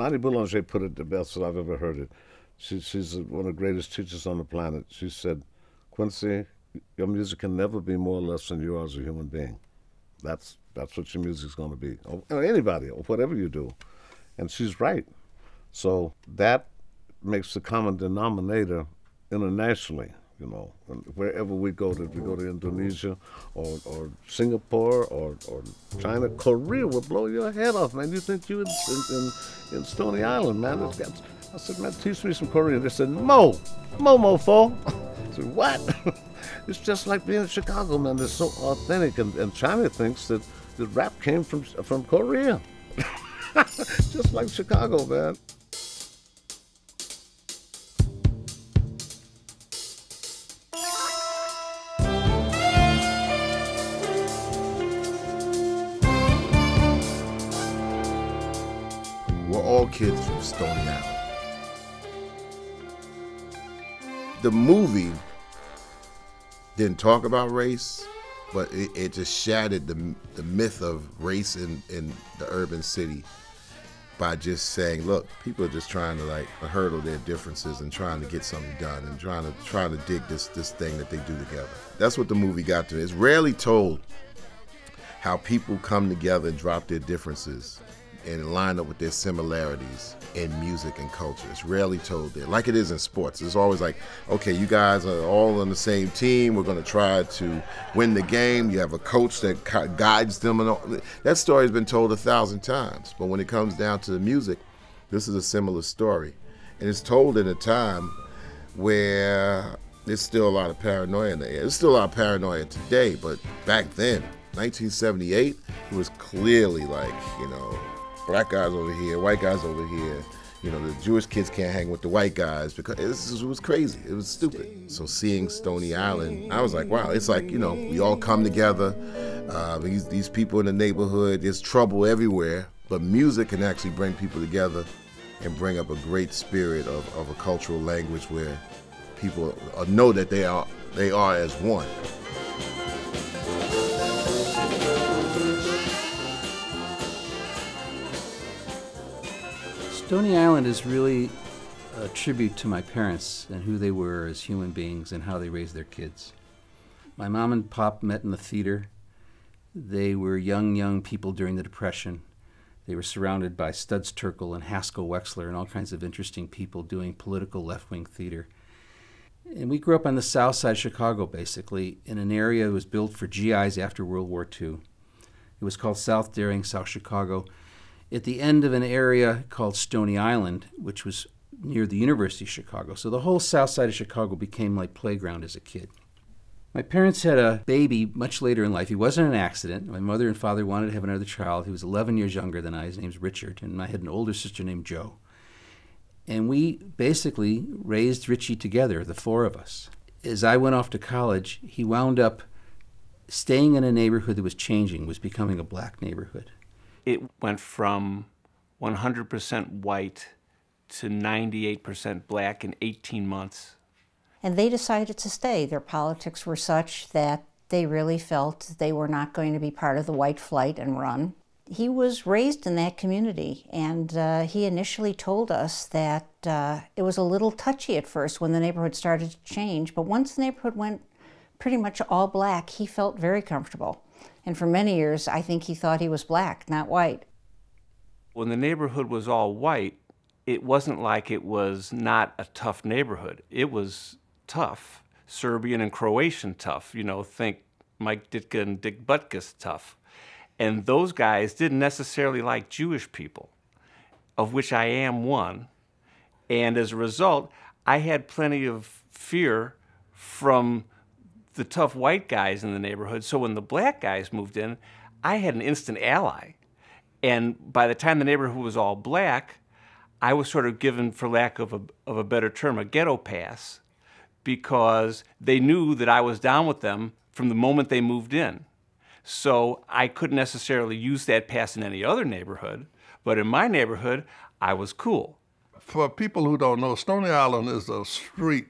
Nadia Boulanger put it the best that I've ever heard it. She, she's one of the greatest teachers on the planet. She said, Quincy, your music can never be more or less than you are as a human being. That's that's what your music's going to be. Or anybody, or whatever you do. And she's right. So that makes the common denominator internationally. You know, wherever we go to, we go to Indonesia or, or Singapore or, or China, Korea will blow your head off, man. You think you in, in, in Stony Island, man? I said, man, teach me some Korean. They said, Mo, Mo, Mofo. I said, what? it's just like being in Chicago, man. It's so authentic. And, and China thinks that the rap came from, from Korea. just like Chicago, man. Kids from Stony Island. The movie didn't talk about race, but it, it just shattered the, the myth of race in, in the urban city by just saying, look, people are just trying to like hurdle their differences and trying to get something done and trying to trying to dig this this thing that they do together. That's what the movie got to. It's rarely told how people come together and drop their differences and line up with their similarities in music and culture. It's rarely told there, like it is in sports. It's always like, okay, you guys are all on the same team. We're going to try to win the game. You have a coach that guides them, and all. that story has been told a thousand times. But when it comes down to the music, this is a similar story, and it's told in a time where there's still a lot of paranoia in the air. There's still a lot of paranoia today, but back then, 1978, it was clearly like, you know, black guys over here, white guys over here. You know, the Jewish kids can't hang with the white guys because it was crazy. It was stupid. So seeing Stony Island, I was like, wow, it's like, you know, we all come together. Uh, these, these people in the neighborhood, there's trouble everywhere, but music can actually bring people together and bring up a great spirit of, of a cultural language where people know that they are they are as one. Stony Island is really a tribute to my parents and who they were as human beings and how they raised their kids. My mom and pop met in the theater. They were young, young people during the Depression. They were surrounded by Studs Terkel and Haskell Wexler and all kinds of interesting people doing political left wing theater. And we grew up on the south side of Chicago, basically, in an area that was built for GIs after World War II. It was called South Deering, South Chicago at the end of an area called Stony Island, which was near the University of Chicago. So the whole south side of Chicago became like playground as a kid. My parents had a baby much later in life. He wasn't an accident. My mother and father wanted to have another child. He was 11 years younger than I. His name's Richard, and I had an older sister named Joe. And we basically raised Richie together, the four of us. As I went off to college, he wound up staying in a neighborhood that was changing, was becoming a black neighborhood it went from 100% white to 98% black in 18 months. And they decided to stay. Their politics were such that they really felt they were not going to be part of the white flight and run. He was raised in that community, and uh, he initially told us that uh, it was a little touchy at first when the neighborhood started to change, but once the neighborhood went pretty much all black, he felt very comfortable. And for many years, I think he thought he was black, not white. When the neighborhood was all white, it wasn't like it was not a tough neighborhood. It was tough. Serbian and Croatian tough. You know, think Mike Ditka and Dick Butkus tough. And those guys didn't necessarily like Jewish people, of which I am one. And as a result, I had plenty of fear from the tough white guys in the neighborhood. So when the black guys moved in, I had an instant ally. And by the time the neighborhood was all black, I was sort of given, for lack of a, of a better term, a ghetto pass because they knew that I was down with them from the moment they moved in. So I couldn't necessarily use that pass in any other neighborhood, but in my neighborhood, I was cool. For people who don't know, Stony Island is a street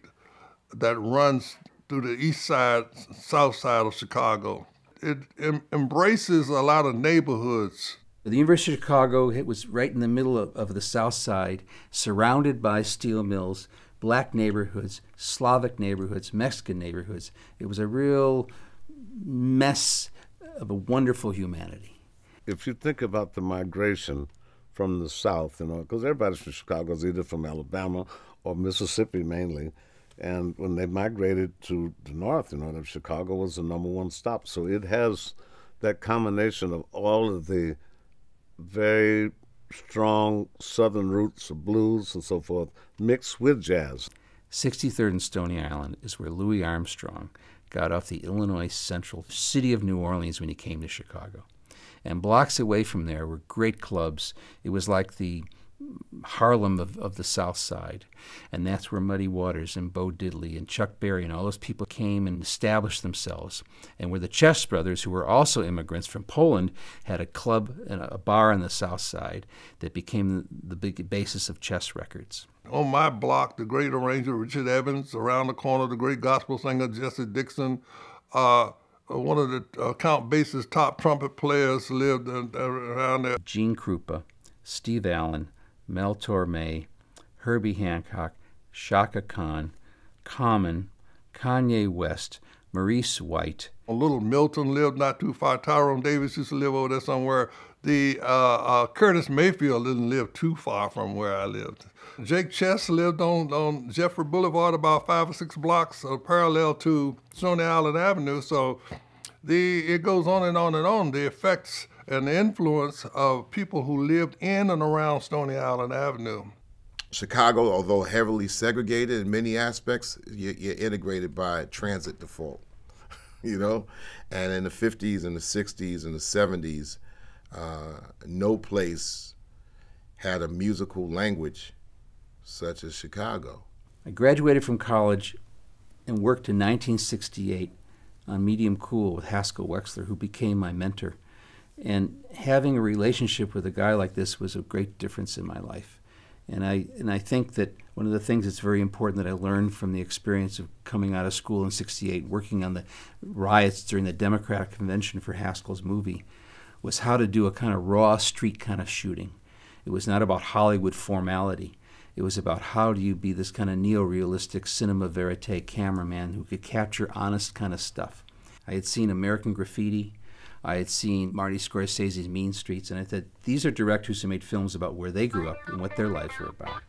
that runs through the east side, south side of Chicago. It em- embraces a lot of neighborhoods The University of Chicago it was right in the middle of, of the South Side, surrounded by steel mills, black neighborhoods, Slavic neighborhoods, Mexican neighborhoods. It was a real mess of a wonderful humanity. If you think about the migration from the South, you know, because everybody's from Chicago is either from Alabama or Mississippi mainly. And when they migrated to the North, you know, Chicago was the number one stop. So it has that combination of all of the very strong Southern roots of blues and so forth mixed with jazz. 63rd and Stony Island is where Louis Armstrong got off the Illinois Central city of New Orleans when he came to Chicago. And blocks away from there were great clubs. It was like the Harlem of, of the South Side. And that's where Muddy Waters and Bo Diddley and Chuck Berry and all those people came and established themselves. And where the Chess brothers, who were also immigrants from Poland, had a club and a bar on the South Side that became the, the big basis of Chess records. On my block, the great arranger Richard Evans, around the corner, the great gospel singer Jessy Dixon, uh, one of the uh, Count Basie's top trumpet players lived uh, around there. Gene Krupa, Steve Allen, Mel Torme, Herbie Hancock, Chaka Khan, Common, Kanye West, Maurice White. A little Milton lived not too far. Tyrone Davis used to live over there somewhere. The uh, uh, Curtis Mayfield didn't live too far from where I lived. Jake Chess lived on, on Jeffrey Boulevard, about five or six blocks uh, parallel to Stony Island Avenue. So the it goes on and on and on. The effects and the influence of people who lived in and around Stony Island Avenue. Chicago, although heavily segregated in many aspects, you're, you're integrated by transit default, you know? And in the 50s and the 60s and the 70s, uh, no place had a musical language such as Chicago. I graduated from college and worked in 1968 on Medium Cool with Haskell Wexler, who became my mentor. And having a relationship with a guy like this was a great difference in my life. And I, and I think that one of the things that's very important that I learned from the experience of coming out of school in 68, working on the riots during the Democratic Convention for Haskell's movie, was how to do a kind of raw street kind of shooting. It was not about Hollywood formality. It was about how do you be this kind of neo-realistic cinema verite cameraman who could capture honest kind of stuff. I had seen American Graffiti, I had seen Marty Scorsese's Mean Streets, and I said, these are directors who made films about where they grew up and what their lives were about.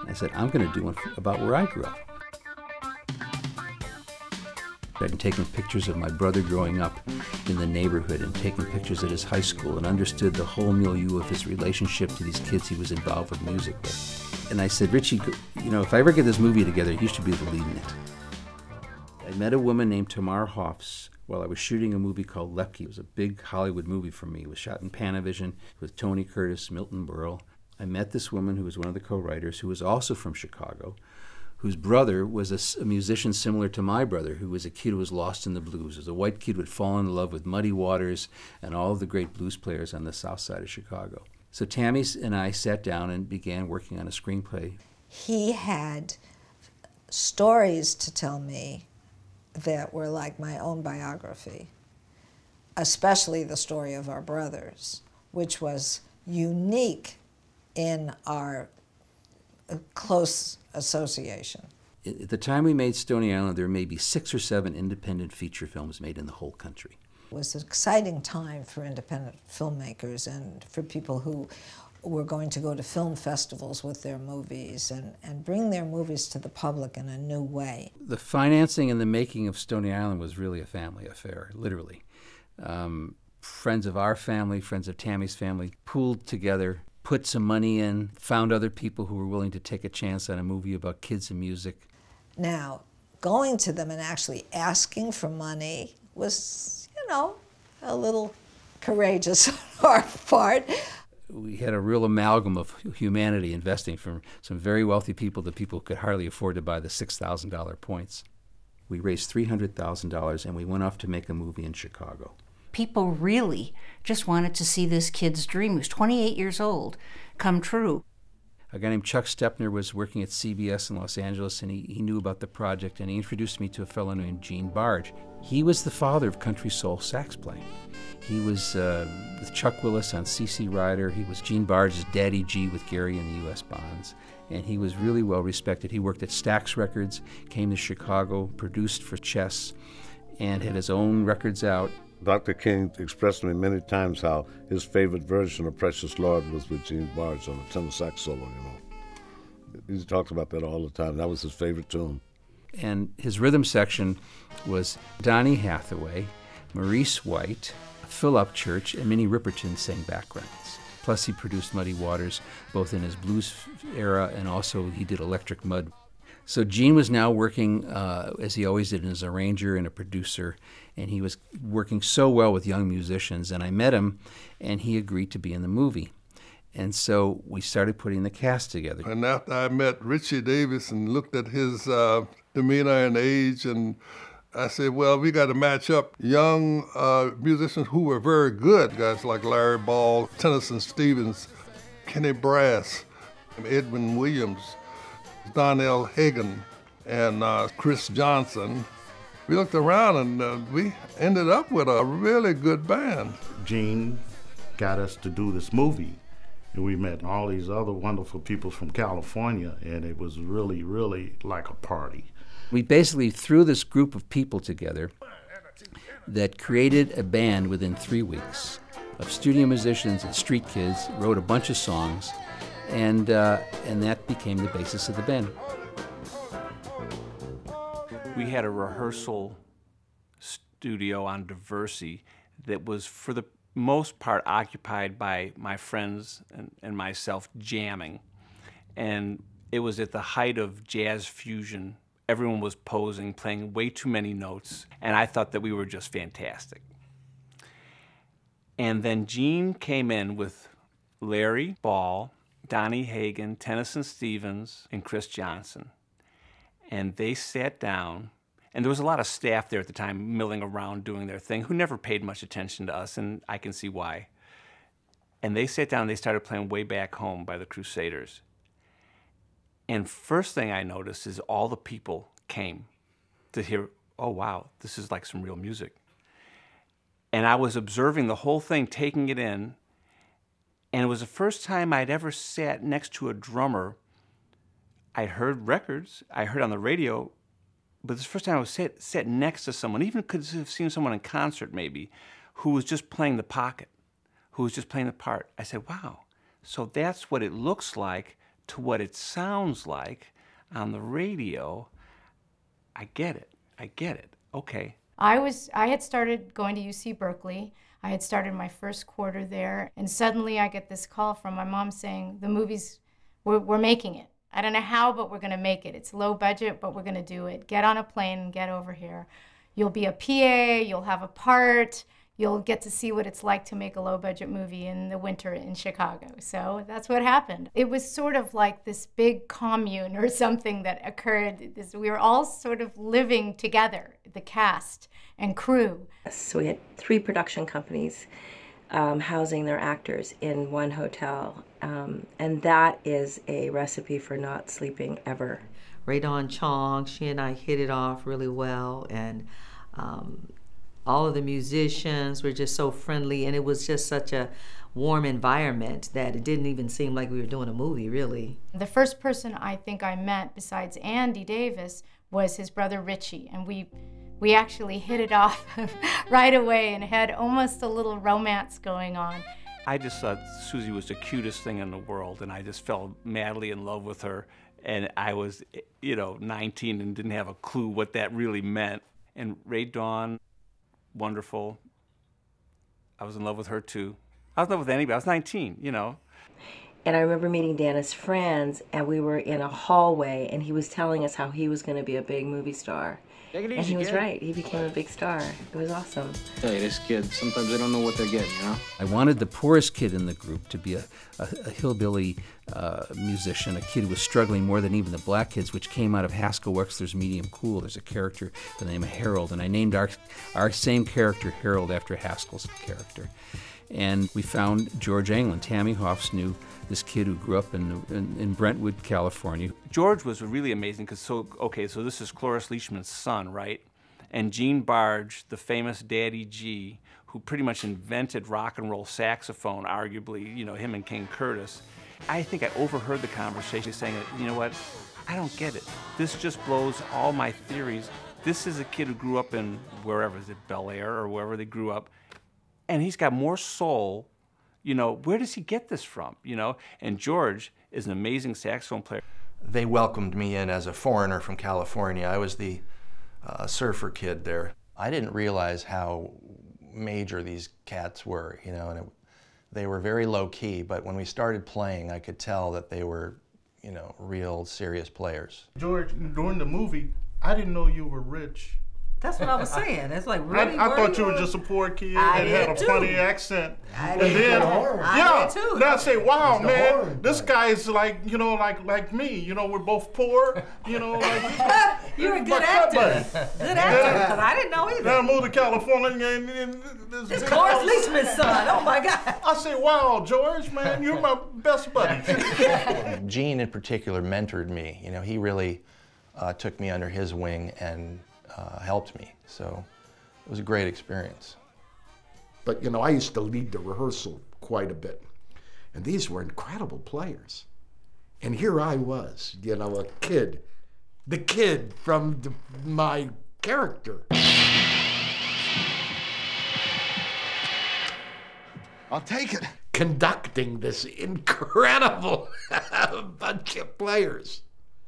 And I said, I'm going to do one about where I grew up. I'd taken pictures of my brother growing up in the neighborhood and taken pictures at his high school and understood the whole milieu of his relationship to these kids he was involved with music with. And I said, Richie, you know, if I ever get this movie together, you should be the lead in it. I met a woman named Tamar Hoffs while I was shooting a movie called Lepke. It was a big Hollywood movie for me. It was shot in Panavision with Tony Curtis, Milton Berle. I met this woman who was one of the co-writers, who was also from Chicago, whose brother was a, a, musician similar to my brother, who was a kid who was lost in the blues. As a white kid who would fall in love with Muddy Waters and all of the great blues players on the south side of Chicago. So Tammy and I sat down and began working on a screenplay. He had stories to tell me that were like my own biography, especially the story of our brothers, which was unique in our uh, close association. At the time we made Stony Island, there may be six or seven independent feature films made in the whole country. It was an exciting time for independent filmmakers and for people who were going to go to film festivals with their movies and, and bring their movies to the public in a new way. The financing and the making of Stony Island was really a family affair, literally. Um, friends of our family, friends of Tammy's family, pooled together, put some money in, found other people who were willing to take a chance on a movie about kids and music. Now, going to them and actually asking for money was, you know, a little courageous on our part we had a real amalgam of humanity investing from some very wealthy people to people who could hardly afford to buy the $6,000 points. We raised $300,000 and we went off to make a movie in Chicago. People really just wanted to see this kid's dream, who's 28 years old, come true. A guy named Chuck Stepner was working at CBS in Los Angeles, and he, he knew about the project, and he introduced me to a fellow named Gene Barge. He was the father of country soul sax playing. He was uh, with Chuck Willis on CC Rider. He was Gene Barge's Daddy G with Gary and the U.S. Bonds. And he was really well respected. He worked at Stax Records, came to Chicago, produced for Chess, and had his own records out. Dr. King expressed to me many times how his favorite version of Precious Lord was with Gene Barge on a tenor sax solo, you know. He talked about that all the time. That was his favorite tune. And his rhythm section was Donny Hathaway, Maurice White, Phil Upchurch, and Minnie Riperton sang backgrounds. Plus, he produced Muddy Waters both in his blues era and also he did Electric Mud. So Gene was now working, uh, as he always did, as an arranger and a producer, and he was working so well with young musicians. And I met him, and he agreed to be in the movie. And so we started putting the cast together. And after I met Richie Davis and looked at his uh, demeanor and age and I said, well, we got to match up young uh, musicians who were very good, guys like Larry Ball, Tennyson Stevens, Kenny Brass, Edwin Williams, Donell Hagen, and uh, Chris Johnson. We looked around and uh, we ended up with a really good band. Gene got us to do this movie. And we met all these other wonderful people from California, and it was really, really like a party. We basically threw this group of people together that created a band within three weeks of studio musicians and street kids, wrote a bunch of songs, and, uh, and that became the basis of the band. We had a rehearsal studio on Diversey that was, for the most part, occupied by my friends and, and myself jamming. And it was at the height of jazz fusion everyone was posing, playing way too many notes, and I thought that we were just fantastic. And then Gene came in with Larry Ball, Donny Hagen, Tennyson Stevens, and Chris Johnson. And they sat down, and there was a lot of staff there at the time milling around doing their thing who never paid much attention to us, and I can see why. And they sat down and they started playing Way Back Home by the Crusaders. And first thing I noticed is all the people came to hear, oh, wow, this is like some real music. And I was observing the whole thing, taking it in. And it was the first time I'd ever sat next to a drummer. I'd heard records, I heard on the radio, but this first time I was sat, sat next to someone, even could have seen someone in concert maybe, who was just playing the pocket, who was just playing the part. I said, wow, so that's what it looks like to what it sounds like on the radio, I get it. I get it. Okay. I was I had started going to UC Berkeley. I had started my first quarter there, and suddenly I get this call from my mom saying the movie's we're, we're making it. I don't know how, but we're going to make it. It's low budget, but we're going to do it. Get on a plane and get over here. You'll be a PA. You'll have a part you'll get to see what it's like to make a low budget movie in the winter in Chicago. So that's what happened. It was sort of like this big commune or something that occurred. This, we were all sort of living together, the cast and crew. So we had three production companies um, housing their actors in one hotel. Um, and that is a recipe for not sleeping ever. Rae Dawn Chong, she and I hit it off really well. And um, all of the musicians were just so friendly and it was just such a warm environment that it didn't even seem like we were doing a movie really the first person i think i met besides andy davis was his brother richie and we we actually hit it off right away and had almost a little romance going on i just thought susie was the cutest thing in the world and i just fell madly in love with her and i was you know 19 and didn't have a clue what that really meant and Rae Dawn wonderful. I was in love with her too. I was in love with anybody. I was 19, you know. And I remember meeting Dennis Franz, and we were in a hallway, and he was telling us how he was going to be a big movie star. Easy, and he was kid. right. He became a big star. It was awesome. Hey, this kid, sometimes they don't know what they're getting, you know? I wanted the poorest kid in the group to be a, a, a hillbilly uh, musician, a kid who was struggling more than even the black kids, which came out of Haskell Wexler's Medium Cool. There's a character by the name of Harold, and I named our, our same character Harold after Haskell's character. And we found George Englund. Tammy Hoffs knew this kid who grew up in, in, in Brentwood, California. George was really amazing because, so, okay, so this is Cloris Leachman's son, right? And Gene Barge, the famous Daddy G, who pretty much invented rock and roll saxophone, arguably, you know, him and King Curtis. I think I overheard the conversation saying, you know what, I don't get it. This just blows all my theories. This is a kid who grew up in wherever, is it Bel Air or wherever they grew up, and he's got more soul. You know, where does he get this from? You know, and George is an amazing saxophone player. They welcomed me in as a foreigner from California. I was the uh, surfer kid there. I didn't realize how major these cats were, you know, and it, they were very low key, but when we started playing, I could tell that they were, you know, real serious players. George, during the movie, I didn't know you were rich. That's what I was saying. That's like really. I, I thought you were just a poor kid I and had a did funny accent. I and did then, too. I yeah, did too. then I say, wow, It's man, horn, this guy is like, you know, like like me. You know, we're both poor. You know, like You're a good actor. Good actor, because I didn't know either. Then I moved to California and, and this It's Cloris Leachman's son. Oh my God. I say, wow, George, man, you're my best buddy. Gene, in particular, mentored me. You know, he really uh, took me under his wing and uh, helped me. So it was a great experience. But you know, I used to lead the rehearsal quite a bit. And these were incredible players. And here I was, you know, a kid, the kid from the, my character. I'll take it. Conducting this incredible bunch of players.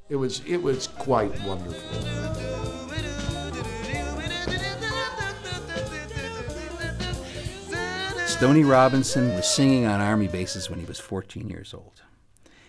It was it was quite wonderful. Stoney Robinson was singing on army bases when he was 14 years old.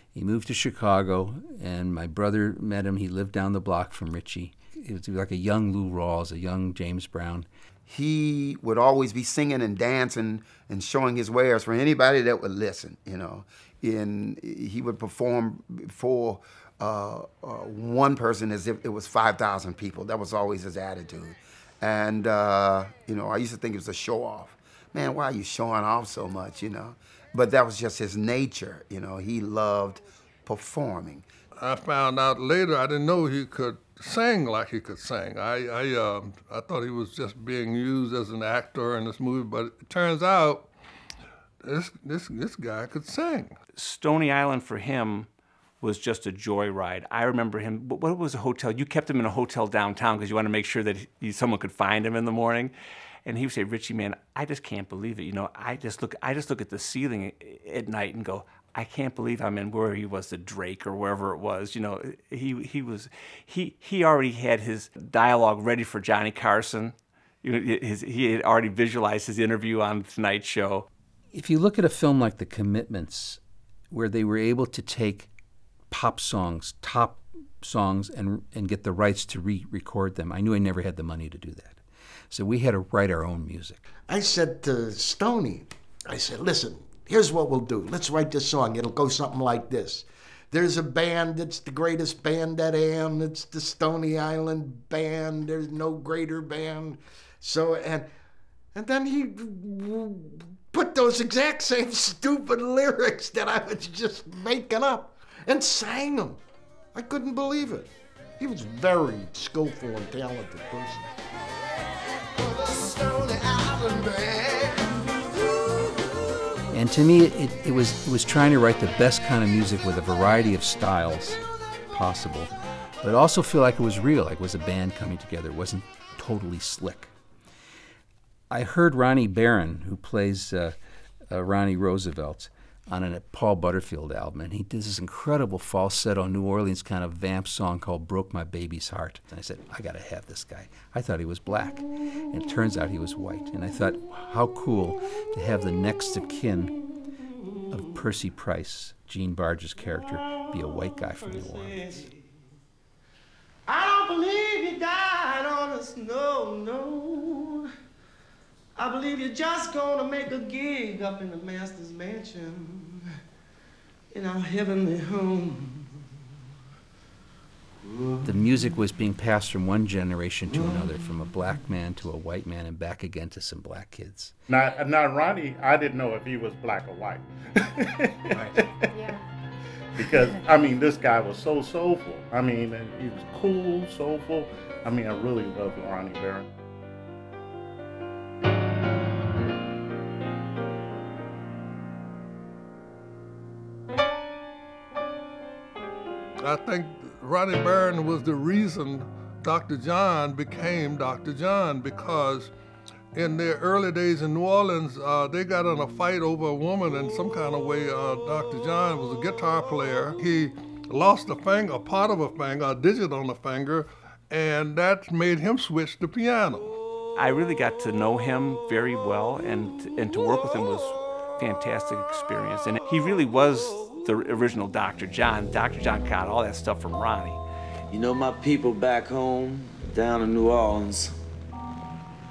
He moved to Chicago, and my brother met him. He lived down the block from Richie. He was like a young Lou Rawls, a young James Brown. He would always be singing and dancing and showing his wares for anybody that would listen, you know. And he would perform for uh, uh, one person as if it was 5,000 people. That was always his attitude. And, uh, you know, I used to think it was a show off. Man, why are you showing off so much, you know? But that was just his nature, you know. He loved performing. I found out later I didn't know he could sing like he could sing. I I, um, I thought he was just being used as an actor in this movie, but it turns out this this this guy could sing. Stony Island for him was just a joyride. I remember him. What what was a hotel? You kept him in a hotel downtown because you wanted to make sure that he, someone could find him in the morning. And he would say, "Richie, man, I just can't believe it. You know, I just look, I just look at the ceiling at night and go, I can't believe I'm in where he was, the Drake or wherever it was. You know, he he was, he he already had his dialogue ready for Johnny Carson. You know, his, he had already visualized his interview on Tonight Show. If you look at a film like The Commitments, where they were able to take pop songs, top songs, and and get the rights to re-record them, I knew I never had the money to do that. So we had to write our own music. I said to Stony, I said, listen, here's what we'll do. Let's write this song. It'll go something like this. There's a band, it's the greatest band that am. It's the Stony Island band. There's no greater band. So and and then he put those exact same stupid lyrics that I was just making up and sang them. I couldn't believe it. He was very skillful and talented person. And to me, it, it, was, it was trying to write the best kind of music with a variety of styles possible, but also feel like it was real, like it was a band coming together. It wasn't totally slick. I heard Ronnie Barron, who plays uh, uh, Ronnie Roosevelt, on a Paul Butterfield album, and he did this incredible falsetto New Orleans kind of vamp song called "Broke My Baby's Heart." And I said, "I got to have this guy." I thought he was black, and it turns out he was white. And I thought, how cool to have the next of kin of Percy Price, Gene Barge's character, be a white guy from New Orleans. I don't believe died I believe you're just gonna make a gig up in the master's mansion in our heavenly home. The music was being passed from one generation to another, from a black man to a white man, and back again to some black kids. Now, now Ronnie, I didn't know if he was black or white. Yeah. because I mean, this guy was so soulful. I mean, he was cool, soulful. I mean, I really love Ronnie Barron. I think Ronnie Barron was the reason Dr. John became Dr. John because in their early days in New Orleans, uh, they got in a fight over a woman in some kind of way. Uh, Dr. John was a guitar player. He lost a finger, a part of a finger, a digit on the finger, and that made him switch to piano. I really got to know him very well, and and to work with him was a fantastic experience. And he really was the original Dr. John. Dr. John got all that stuff from Ronnie. You know, my people back home, down in New Orleans,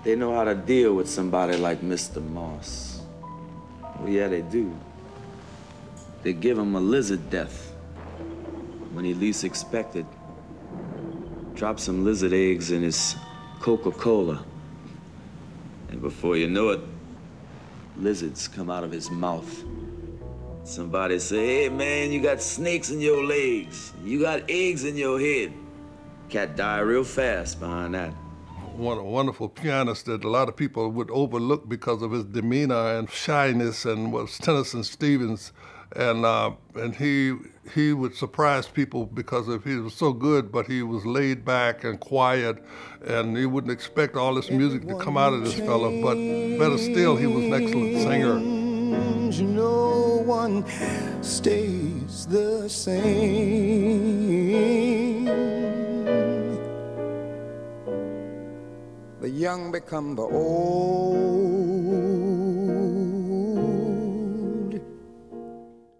they know how to deal with somebody like Mr. Moss. Well, yeah, they do. They give him a lizard death when he least expected. Drop some lizard eggs in his Coca-Cola. And before you know it, lizards come out of his mouth. Somebody say, hey man, you got snakes in your legs. You got eggs in your head. Cat die real fast behind that. One a wonderful pianist that a lot of people would overlook because of his demeanor and shyness, and was Tennyson Stevens, and uh, and he he would surprise people because of he was so good, but he was laid back and quiet, and you wouldn't expect all this music to come out of this fella. But better still, he was an excellent singer. No one stays the same. The young become the old.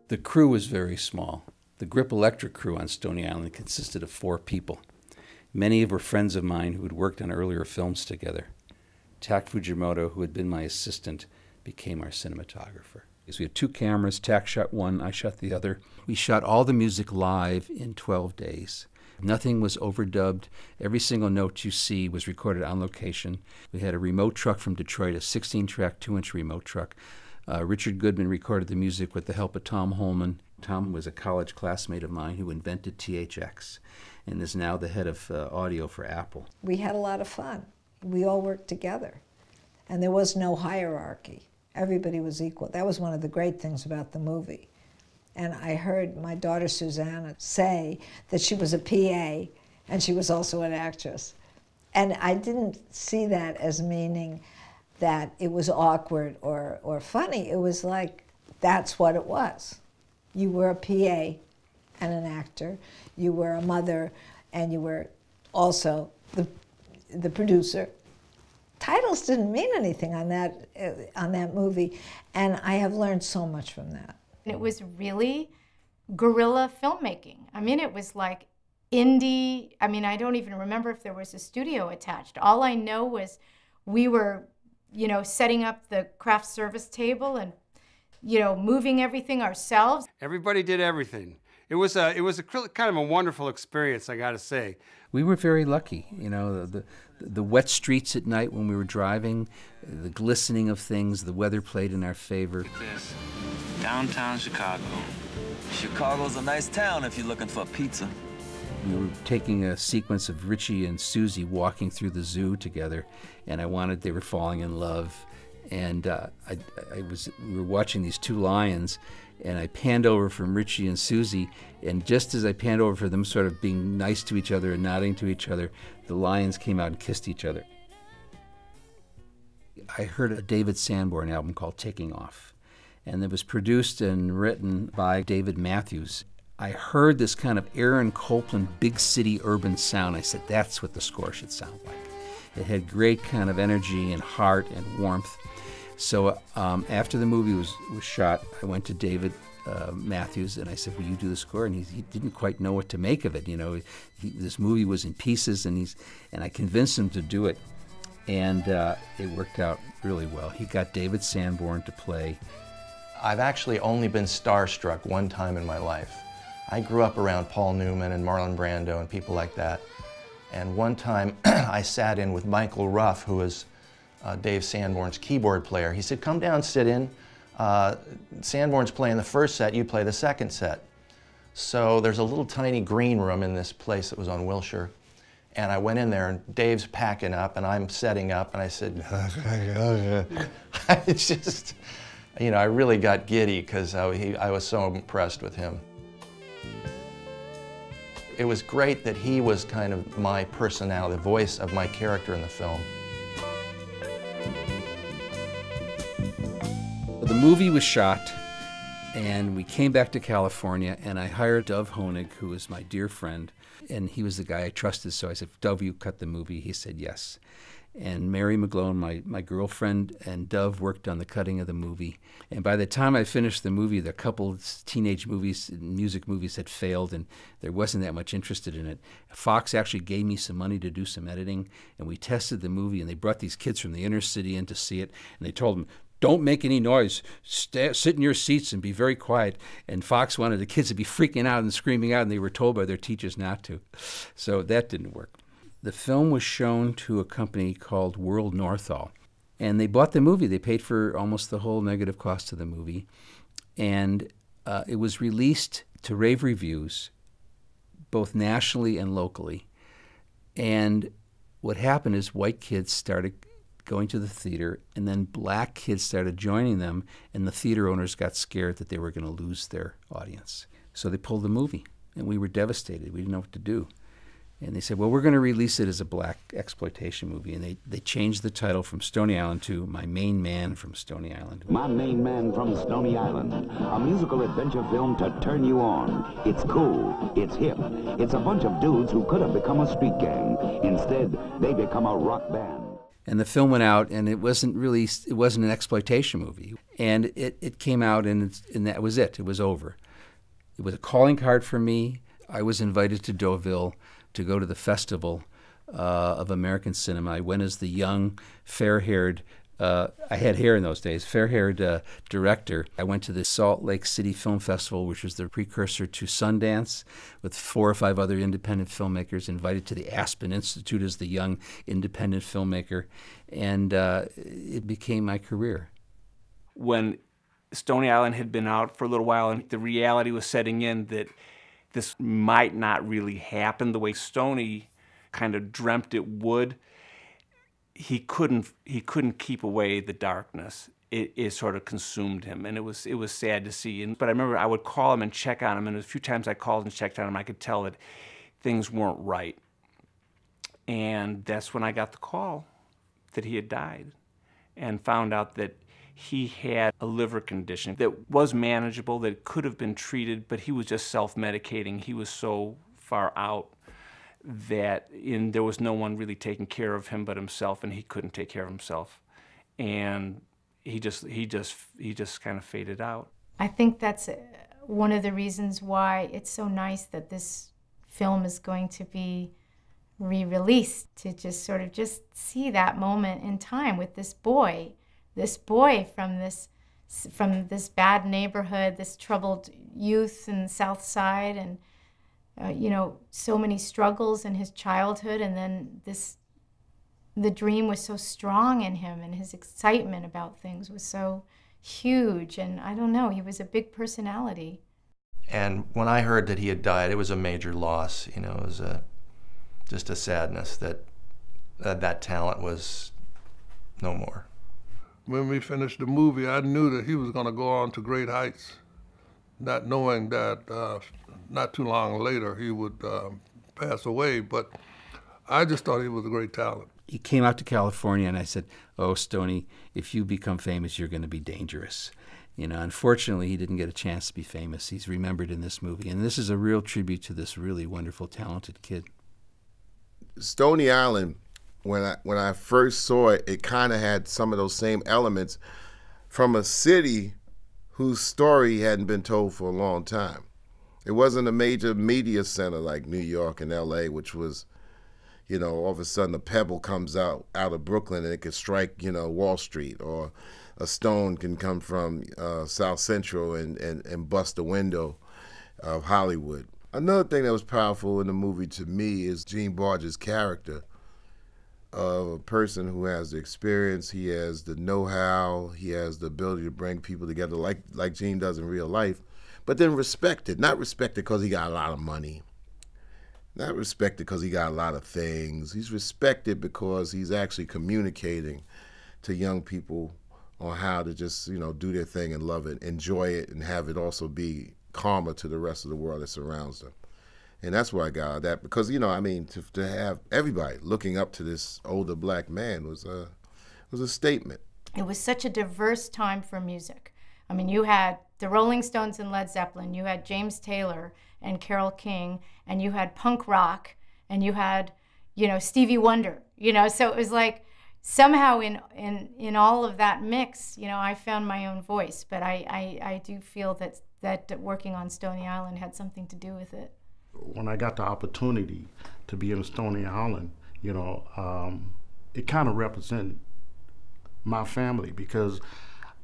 The crew was very small. The Grip Electric crew on Stony Island consisted of four people. Many were friends of mine who had worked on earlier films together. Tak Fujimoto, who had been my assistant, became our cinematographer. So we had two cameras. Tak shot one, I shot the other. We shot all the music live in 12 days. Nothing was overdubbed. Every single note you see was recorded on location. We had a remote truck from Detroit, a 16 track, 2 inch remote truck. Uh, Richard Goodman recorded the music with the help of Tom Holman. Tom was a college classmate of mine who invented THX and is now the head of uh, audio for Apple. We had a lot of fun. We all worked together, and there was no hierarchy. Everybody was equal. That was one of the great things about the movie. And I heard my daughter Susanna say that she was a PA and she was also an actress. And I didn't see that as meaning that it was awkward or, or funny. It was like that's what it was. You were a PA and an actor, you were a mother, and you were also the, the producer. Titles didn't mean anything on that, uh, on that movie, and I have learned so much from that. It was really guerrilla filmmaking. I mean, it was like indie. I mean, I don't even remember if there was a studio attached. All I know was we were, you know, setting up the craft service table and, you know, moving everything ourselves. Everybody did everything. It was a it was a kind of a wonderful experience, I got to say. We were very lucky, you know, the, the the wet streets at night when we were driving, the glistening of things, the weather played in our favor. This downtown Chicago. Chicago's a nice town if you're looking for pizza. We were taking a sequence of Richie and Susie walking through the zoo together, and I wanted they were falling in love. And uh, I, I was we were watching these two lions, and I panned over from Richie and Susie, and just as I panned over for them, sort of being nice to each other and nodding to each other, the lions came out and kissed each other. I heard a David Sanborn album called Taking Off, and it was produced and written by David Matthews. I heard this kind of Aaron Copland big city urban sound. I said, that's what the score should sound like. It had great kind of energy and heart and warmth. So um, after the movie was, was shot, I went to David uh, Matthews and I said, "Will you do the score?" And he, he didn't quite know what to make of it. You know, he, this movie was in pieces, and he's and I convinced him to do it, and uh, it worked out really well. He got David Sanborn to play. I've actually only been starstruck one time in my life. I grew up around Paul Newman and Marlon Brando and people like that. And one time I sat in with Michael Ruff, who was uh, Dave Sanborn's keyboard player. He said, come down, sit in. Uh, Sanborn's playing the first set, you play the second set. So there's a little tiny green room in this place that was on Wilshire. And I went in there and Dave's packing up and I'm setting up and I said, I just, you know, I really got giddy because I, I was so impressed with him. It was great that he was kind of my personality, the voice of my character in the film. The movie was shot, and we came back to California, and I hired Dov Hoenig, who was my dear friend, and he was the guy I trusted. So I said, Dov, you cut the movie? He said, yes. And Mary McGlone, my, my girlfriend, and Dov worked on the cutting of the movie. And by the time I finished the movie, the couple teenage movies, music movies had failed, and there wasn't that much interested in it. Fox actually gave me some money to do some editing, and we tested the movie, and they brought these kids from the inner city in to see it, and they told them, don't make any noise. Stay, sit in your seats and be very quiet. And Fox wanted the kids to be freaking out and screaming out, and they were told by their teachers not to. So that didn't work. The film was shown to a company called World Northal, and they bought the movie. They paid for almost the whole negative cost of the movie, and uh, it was released to rave reviews, both nationally and locally. And what happened is white kids started going to the theater, and then black kids started joining them, and the theater owners got scared that they were going to lose their audience. So they pulled the movie, and we were devastated. We didn't know what to do. And they said, well, we're going to release it as a black exploitation movie. And they, they changed the title from Stony Island to My Main Man from Stony Island. My Main Man from Stony Island, a musical adventure film to turn you on. It's cool, it's hip, it's a bunch of dudes who could have become a street gang. Instead, they become a rock band and the film went out and it wasn't really it wasn't an exploitation movie. And it, it came out and, and that was it. It was over. It was a calling card for me. I was invited to deauville to go to the festival uh, of american cinema. I went as the young fair-haired uh, I had hair in those days, fair haired uh, director. I went to the Salt Lake City Film Festival, which was the precursor to Sundance, with four or five other independent filmmakers, invited to the Aspen Institute as the young independent filmmaker, and uh, it became my career. When Stony Island had been out for a little while, and the reality was setting in that this might not really happen the way Stony kind of dreamt it would he couldn't he couldn't keep away the darkness. It, it sort of consumed him, and it was it was sad to see. And, but I remember I would call him and check on him, and a few times I called and checked on him, I could tell that things weren't right. And that's when I got the call that he had died, and found out that he had a liver condition that was manageable, that could have been treated, but he was just self-medicating. He was so far out that in there was no one really taking care of him but himself, and he couldn't take care of himself, and he just he just he just kind of faded out. I think that's uh, one of the reasons why it's so nice that this film is going to be re-released to just sort of just see that moment in time with this boy, this boy from this from this bad neighborhood, this troubled youth in the South Side, and uh, you know, so many struggles in his childhood, and then this, the dream was so strong in him, and his excitement about things was so huge. And I don't know, he was a big personality. And when I heard that he had died, it was a major loss. You know, it was a just a sadness that that, that talent was no more. When we finished the movie, I knew that he was going to go on to great heights, not knowing that uh, not too long later he would um, pass away. But I just thought he was a great talent. He came out to California, and I said, "Oh, Stony, if you become famous, you're going to be dangerous." You know, unfortunately, he didn't get a chance to be famous. He's remembered in this movie, and this is a real tribute to this really wonderful, talented kid. Stony Island, when I when I first saw it, it kind of had some of those same elements from a city whose story hadn't been told for a long time. It wasn't a major media center like New York and L.A., which was, you know, all of a sudden a pebble comes out out of Brooklyn and it could strike, you know, Wall Street, or a stone can come from uh, South Central and, and, and bust a window. of Hollywood. Another thing that was powerful in the movie to me is Gene Barge's character of a person who has the experience, he has the know-how, he has the ability to bring people together like like Gene does in real life, but then respected, not respected because he got a lot of money, not respected because he got a lot of things. He's respected because he's actually communicating to young people on how to just you know do their thing and love it, enjoy it, and have it also be karma to the rest of the world that surrounds them. And that's where I got that because you know I mean to, to have everybody looking up to this older black man was a was a statement. It was such a diverse time for music. I mean, you had the Rolling Stones and Led Zeppelin, you had James Taylor and Carole King, and you had punk rock, and you had, you know, Stevie Wonder. You know, so it was like somehow in in in all of that mix, you know, I found my own voice. But I I, I do feel that that working on Stony Island had something to do with it. When I got the opportunity to be in Stony Island, you know, um, it kind of represented my family because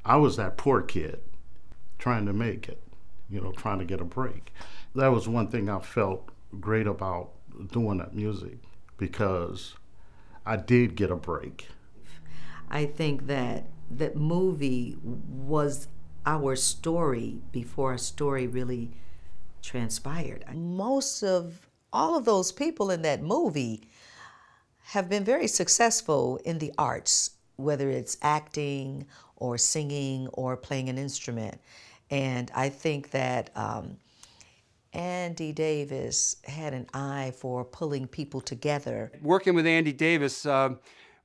I was that poor kid trying to make it, you know, trying to get a break. That was one thing I felt great about doing that music because I did get a break. I think that that movie was our story before our story really transpired. Most of all of those people in that movie have been very successful in the arts, whether it's acting or singing or playing an instrument. And I think that um, Andy Davis had an eye for pulling people together. Working with Andy Davis, uh,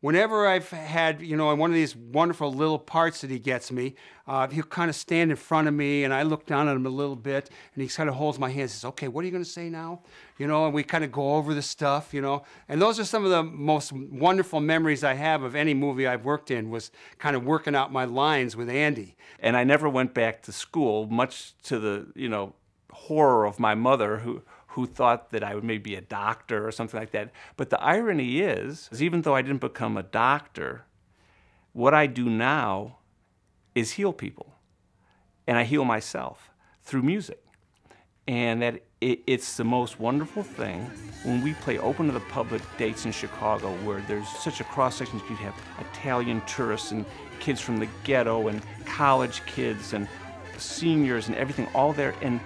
whenever I've had, you know, one of these wonderful little parts that he gets me, uh, he'll kind of stand in front of me and I look down at him a little bit and he kind of holds my hand and says, okay, what are you going to say now? You know, and we kind of go over the stuff, you know. And those are some of the most wonderful memories I have of any movie I've worked in was kind of working out my lines with Andy. And I never went back to school, much to the, you know, horror of my mother who who thought that I would maybe be a doctor or something like that. But the irony is, is even though I didn't become a doctor, what I do now is heal people. And I heal myself through music. And that it, it's the most wonderful thing when we play open to the public dates in Chicago where there's such a cross section. You'd have Italian tourists and kids from the ghetto and college kids and seniors and everything all there. And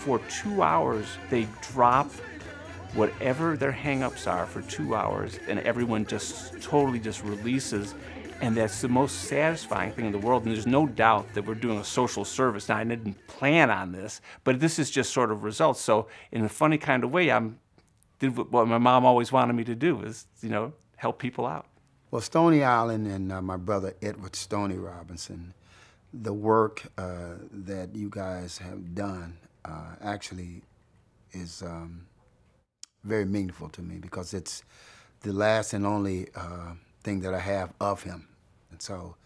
for two hours, they drop whatever their hangups are for two hours, and everyone just totally just releases. And that's the most satisfying thing in the world. And there's no doubt that we're doing a social service. Now, I didn't plan on this, but this is just sort of results. So, in a funny kind of way, I'm did what my mom always wanted me to do is, you know, help people out. Well, Stony Island and uh, my brother Edward Stony Robinson, the work uh, that you guys have done uh, actually is um, very meaningful to me because it's the last and only uh, thing that I have of him. And so,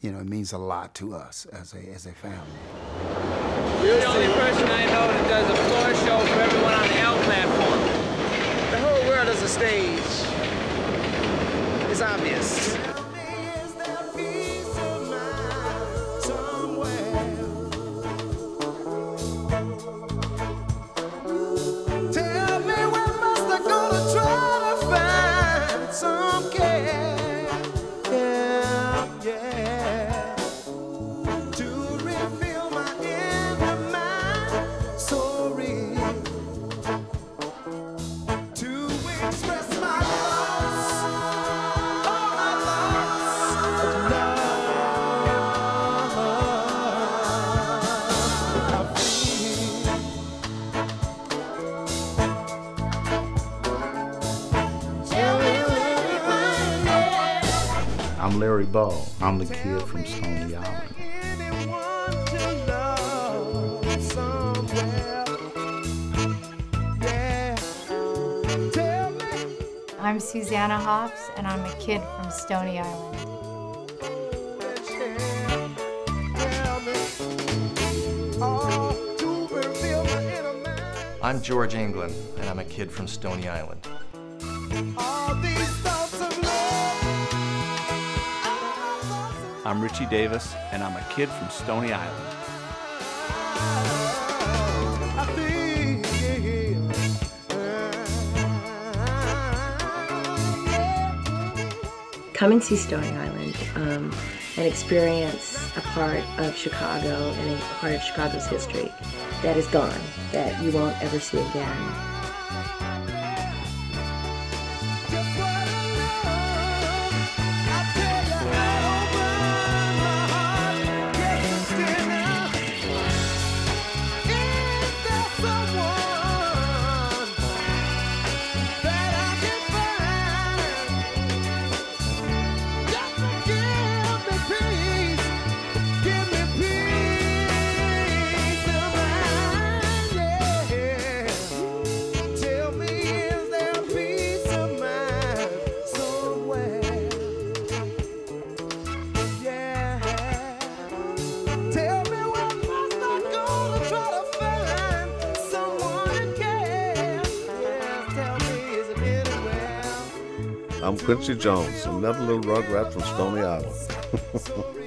you know, it means a lot to us as a, as a family. You're the only person I know that does a floor show for everyone on the L platform. The whole world is a stage. Ball. I'm the kid from Stony Island. I'm Susanna Hoffs, and I'm a kid from Stony Island. I'm George England, and I'm a kid from Stony Island. I'm Richie Davis, and I'm a kid from Stony Island. Come and see Stony Island um, and experience a part of Chicago and a part of Chicago's history that is gone, that you won't ever see again. I'm Quincy Jones, another little rugrat from Stony Island.